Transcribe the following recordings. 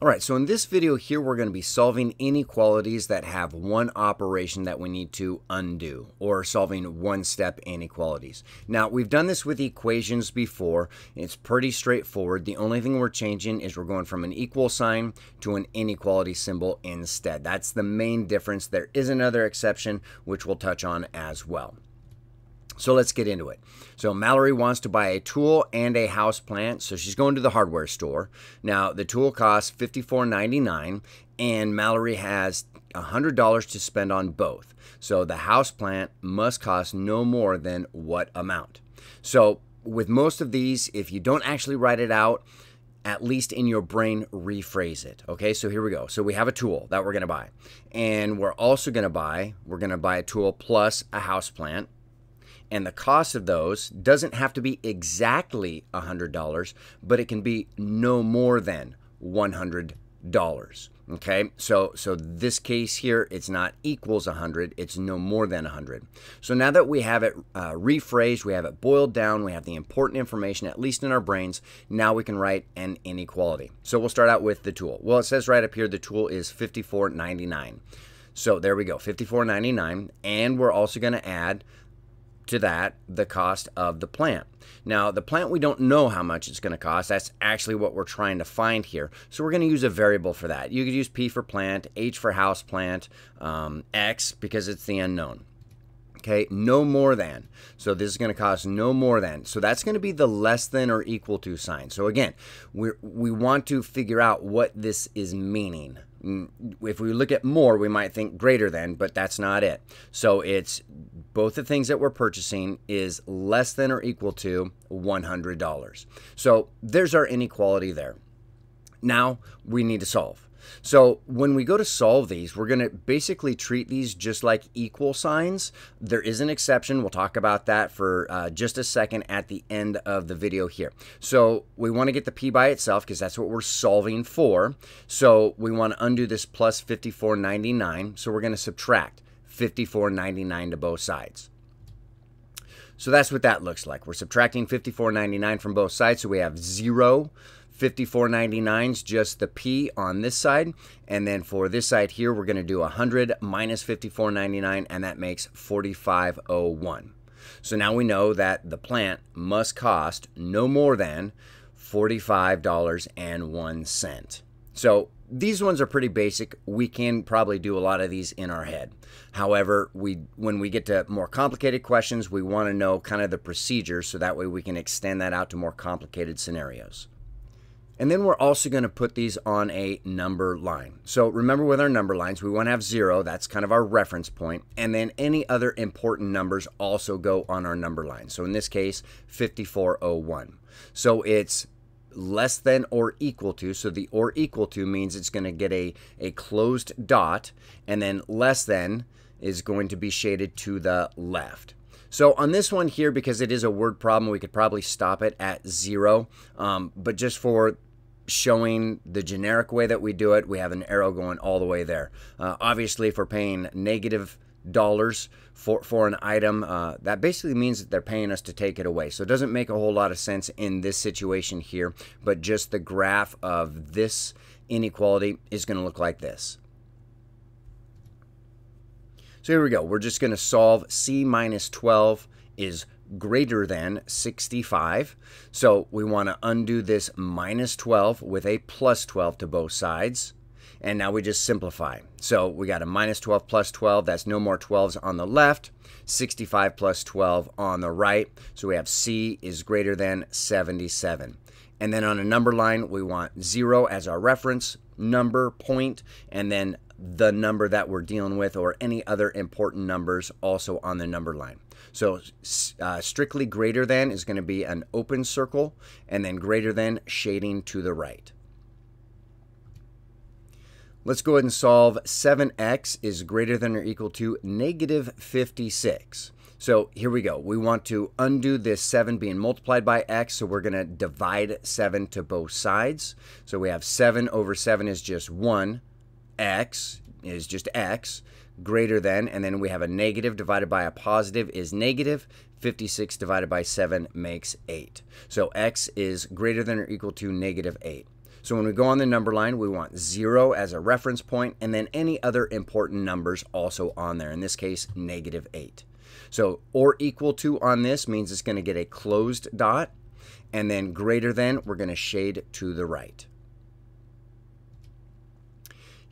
All right, so in this video here, we're going to be solving inequalities that have one operation that we need to undo, or solving one-step inequalities. Now, we've done this with equations before. It's pretty straightforward. The only thing we're changing is we're going from an equal sign to an inequality symbol instead. That's the main difference. There is another exception, which we'll touch on as well. So let's get into it. So Mallory wants to buy a tool and a house plant, so she's going to the hardware store. Now the tool costs $54.99 and Mallory has $100 to spend on both. So the house plant must cost no more than what amount. So with most of these, if you don't actually write it out, at least in your brain, rephrase it. Okay, so here we go. So we have a tool that we're going to buy. And we're also going to buy, we're going to buy a tool plus a house plant and the cost of those doesn't have to be exactly $100, but it can be no more than $100. Okay, so so this case here, it's not equals 100, it's no more than 100. So now that we have it uh, rephrased, we have it boiled down, we have the important information, at least in our brains, now we can write an inequality. So we'll start out with the tool. Well, it says right up here the tool is 54.99. So there we go, 54.99, and we're also going to add to that the cost of the plant. Now, the plant, we don't know how much it's going to cost. That's actually what we're trying to find here. So we're going to use a variable for that. You could use P for plant, H for house plant, um, X because it's the unknown. Okay, no more than. So this is going to cost no more than. So that's going to be the less than or equal to sign. So again, we we want to figure out what this is meaning. Mm, if we look at more, we might think greater than, but that's not it. So it's both the things that we're purchasing is less than or equal to $100. So there's our inequality there. Now we need to solve. So when we go to solve these, we're going to basically treat these just like equal signs. There is an exception. We'll talk about that for uh, just a second at the end of the video here. So we want to get the p by itself because that's what we're solving for. So we want to undo this plus 54.99. So we're going to subtract 54.99 to both sides. So that's what that looks like. We're subtracting 54.99 from both sides. So we have 0 54.99 is just the P on this side. And then for this side here, we're going to do 100 minus 54.99, and that makes 45.01. So now we know that the plant must cost no more than $45.01. So these ones are pretty basic. We can probably do a lot of these in our head. However, we when we get to more complicated questions, we want to know kind of the procedure so that way we can extend that out to more complicated scenarios. And then we're also going to put these on a number line. So remember with our number lines, we want to have zero. That's kind of our reference point. And then any other important numbers also go on our number line. So in this case, 5401. So it's less than or equal to. So the or equal to means it's going to get a, a closed dot. And then less than is going to be shaded to the left. So on this one here, because it is a word problem, we could probably stop it at zero. Um, but just for showing the generic way that we do it, we have an arrow going all the way there. Uh, obviously, if we're paying negative dollars for, for an item, uh, that basically means that they're paying us to take it away. So it doesn't make a whole lot of sense in this situation here, but just the graph of this inequality is going to look like this. So here we go. We're just going to solve c minus 12 is greater than 65. So we want to undo this minus 12 with a plus 12 to both sides. And now we just simplify. So we got a minus 12 plus 12. That's no more 12s on the left. 65 plus 12 on the right. So we have C is greater than 77. And then on a number line, we want 0 as our reference number point, and then the number that we're dealing with or any other important numbers also on the number line. So uh, strictly greater than is going to be an open circle and then greater than shading to the right. Let's go ahead and solve 7x is greater than or equal to negative 56. So here we go. We want to undo this 7 being multiplied by x, so we're going to divide 7 to both sides. So we have 7 over 7 is just 1 x is just x greater than, and then we have a negative divided by a positive is negative. 56 divided by 7 makes 8. So x is greater than or equal to negative 8. So when we go on the number line, we want 0 as a reference point and then any other important numbers also on there. In this case, negative 8. So or equal to on this means it's going to get a closed dot and then greater than, we're going to shade to the right.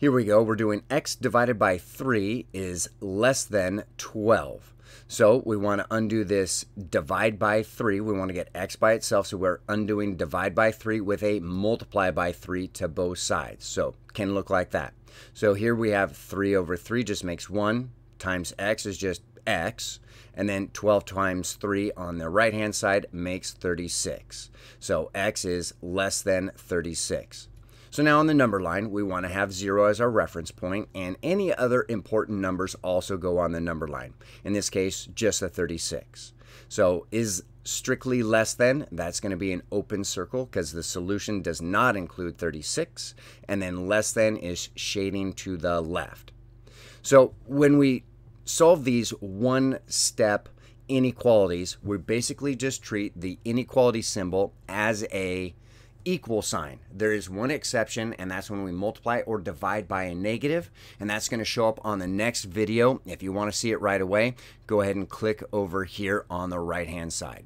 Here we go. We're doing x divided by 3 is less than 12. So we want to undo this divide by 3. We want to get x by itself, so we're undoing divide by 3 with a multiply by 3 to both sides. So can look like that. So here we have 3 over 3 just makes 1 times x is just x. And then 12 times 3 on the right-hand side makes 36. So x is less than 36. So now on the number line, we want to have 0 as our reference point, and any other important numbers also go on the number line. In this case, just the 36. So is strictly less than, that's going to be an open circle because the solution does not include 36, and then less than is shading to the left. So when we solve these one-step inequalities, we basically just treat the inequality symbol as a equal sign. There is one exception, and that's when we multiply or divide by a negative, and that's going to show up on the next video. If you want to see it right away, go ahead and click over here on the right-hand side.